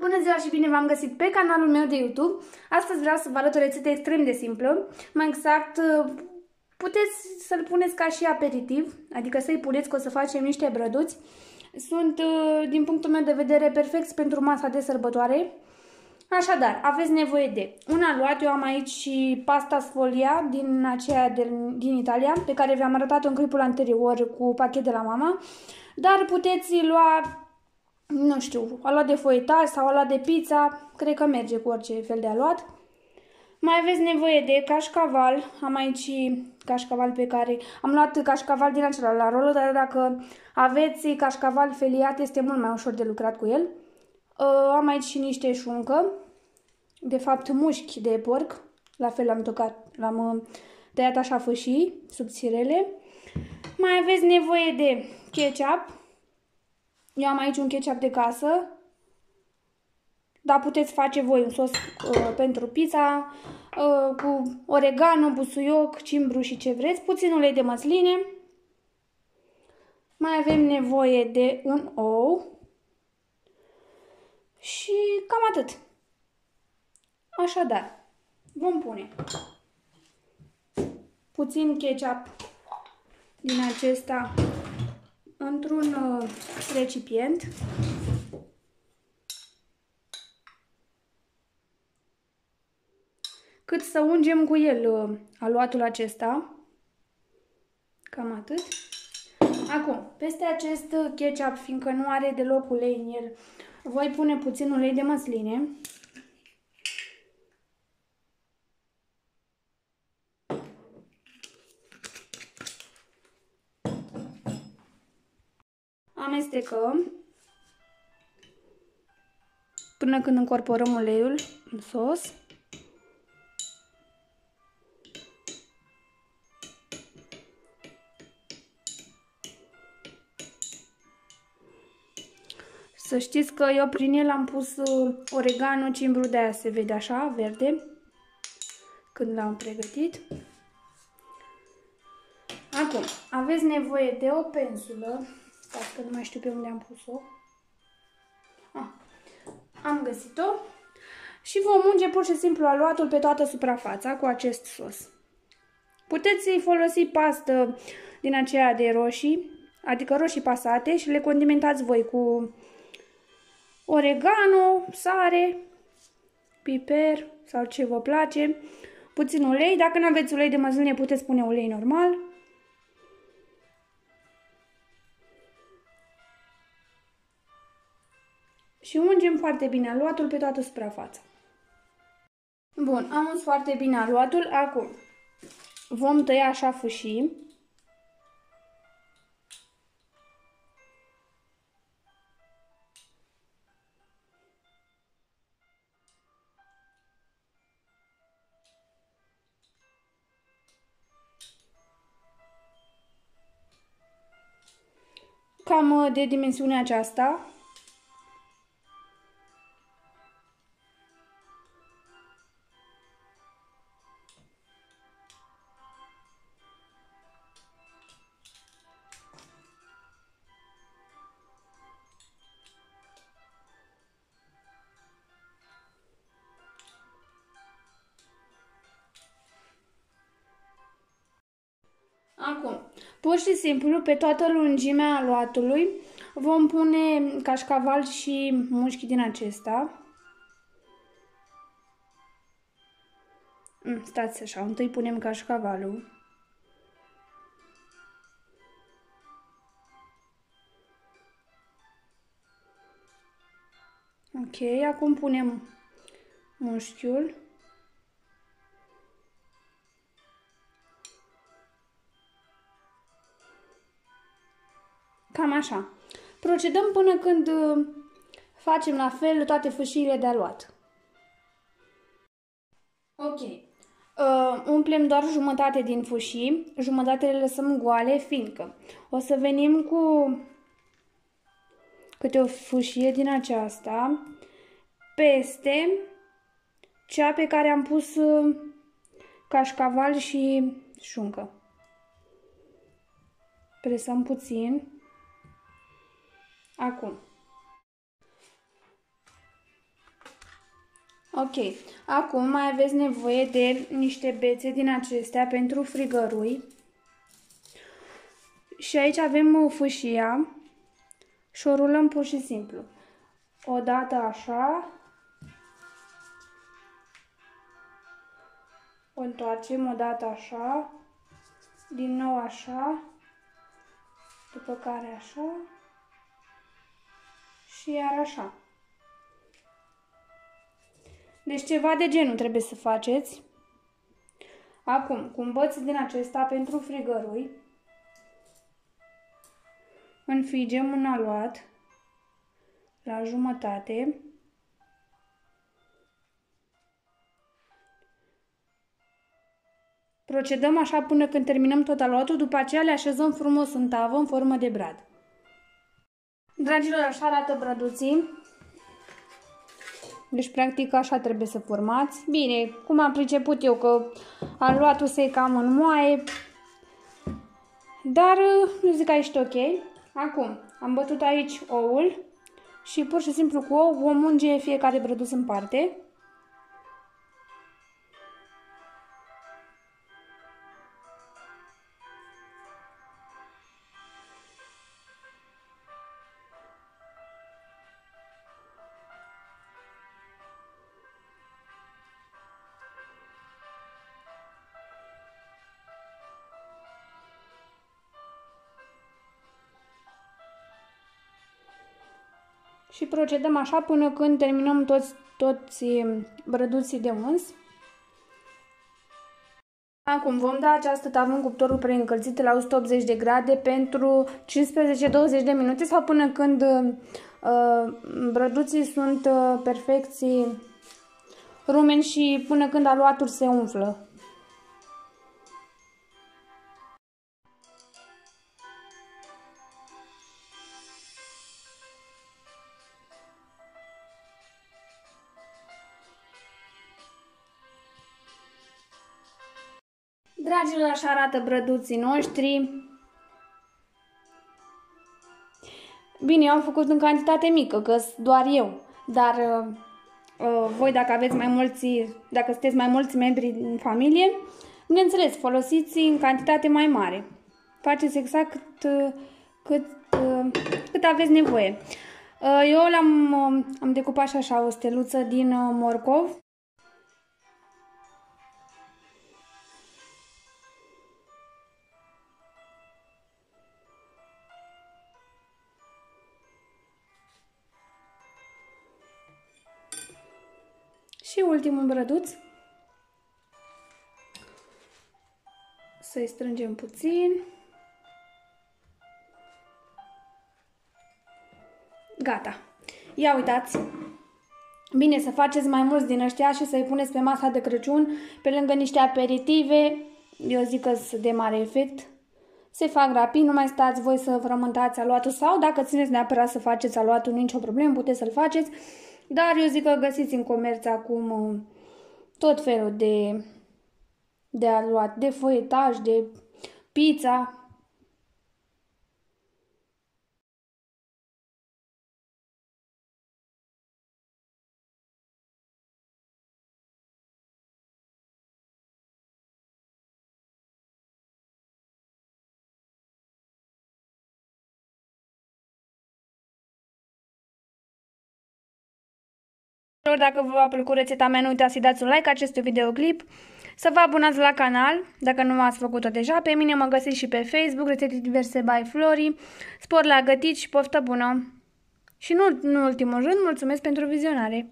Bună ziua și bine v-am găsit pe canalul meu de YouTube. Astăzi vreau să vă arăt o rețetă extrem de simplă. Mai exact, puteți să-l puneți ca și aperitiv, adică să-i puneți că o să facem niște brăduți. Sunt, din punctul meu de vedere, perfecți pentru masa de sărbătoare. Așadar, aveți nevoie de un aluat, eu am aici și pasta sfolia din aceea de, din Italia, pe care vi-am arătat-o în clipul anterior cu pachet de la mama, dar puteți lua nu știu, aluat de foietaj sau aluat de pizza, cred că merge cu orice fel de aluat. Mai aveți nevoie de cașcaval, am aici cașcaval pe care am luat cașcaval din acela la rolă, dar dacă aveți cașcaval feliat este mult mai ușor de lucrat cu el. Uh, am aici și niște șuncă, de fapt mușchi de porc, la fel l-am tocat, l-am uh, tăiat așa fâșii subțirele. Mai aveți nevoie de ketchup, eu am aici un ketchup de casă, dar puteți face voi un sos uh, pentru pizza uh, cu oregano, busuioc, cimbru și ce vreți, puțin ulei de măsline. Mai avem nevoie de un ou și cam atât. Așadar, vom pune puțin ketchup din acesta într-un uh, recipient. Cât să ungem cu el uh, aluatul acesta. Cam atât. Acum, peste acest ketchup, fiindcă nu are deloc ulei în el, voi pune puțin ulei de măsline. Amestecăm până când încorporăm uleiul în sos. Să știți că eu prin el am pus uh, oregano, cimbru, de aia se vede așa, verde, când l-am pregătit. Acum, aveți nevoie de o pensulă Stați că nu mai știu pe unde am pus-o. Ah, am găsit-o. Și vom unge pur și simplu aluatul pe toată suprafața cu acest sos. Puteți folosi pastă din aceea de roșii, adică roșii pasate și le condimentați voi cu oregano, sare, piper sau ce vă place, puțin ulei. Dacă nu aveți ulei de măsline, puteți pune ulei normal. Și ungem foarte bine aluatul pe toată suprafața. Bun, am uns foarte bine aluatul. Acum vom tăia așa fâșii. Cam uh, de dimensiunea aceasta. Pur și simplu, pe toată lungimea aluatului vom pune cașcaval și mușchi din acesta. Mm, stați așa, întâi punem cașcavalul. Ok, acum punem mușchiul. Cam așa. Procedăm până când uh, facem la fel toate fâșiile de aluat. Ok. Uh, umplem doar jumătate din fâșii, jumătate le lăsăm goale, fiindcă o să venim cu câte o fâșie din aceasta peste cea pe care am pus uh, cașcaval și șuncă. Presăm puțin. Acum. Ok, acum mai aveți nevoie de niște bețe din acestea pentru frigărui. Și aici avem fâșia și o rulăm pur și simplu. O dată așa. O întoarcem o dată așa. Din nou așa. După care așa. Și iar așa. Deci ceva de genul trebuie să faceți. Acum, cu băț din acesta pentru frigărui, înfigem un aluat la jumătate. Procedăm așa până când terminăm tot aluatul, după aceea le așezăm frumos în tavă în formă de brad. Dragilor, așa arată brăduții. Deci, practic, așa trebuie să formați. Bine, cum am priceput eu că aluatul se cam în moaie, dar nu zic că ești ok. Acum, am bătut aici oul și pur și simplu cu ou vom unge fiecare produs în parte. Și procedăm așa până când terminăm toți, toți brăduții de uns. Acum vom da această tavă în cuptorul preîncălzit la 180 de grade pentru 15-20 de minute sau până când uh, brăduții sunt uh, perfecți rumeni și până când aluatul se umflă. Dragilor, așa arată brăduții noștri. Bine, eu am făcut în cantitate mică, că doar eu. Dar uh, uh, voi, dacă aveți mai mulți, dacă sunteți mai mulți membri în familie, bineînțeles, folosiți în cantitate mai mare. Faceți exact uh, cât, uh, cât aveți nevoie. Uh, eu l-am uh, am decupat și așa o steluță din uh, morcov ultimul brăduț. Să-i strângem puțin. Gata. Ia uitați. Bine să faceți mai mulți din ăștia și să-i puneți pe masa de Crăciun, pe lângă niște aperitive. Eu zic că sunt de mare efect. Se fac rapid, nu mai stați voi să frământați aluatul sau dacă țineți neapărat să faceți aluatul, nicio problemă, puteți să-l faceți. Dar eu zic că găsiți în comerț acum uh, tot felul de, de aluat, de foietaj, de pizza. Dacă vă a plăcut rețeta mea, nu uitați să dați un like acestui videoclip, să vă abonați la canal, dacă nu ați făcut-o deja. Pe mine mă găsiți și pe Facebook, rețete diverse by Flori, spor la gătit și poftă bună! Și nu în ultimul rând, mulțumesc pentru vizionare!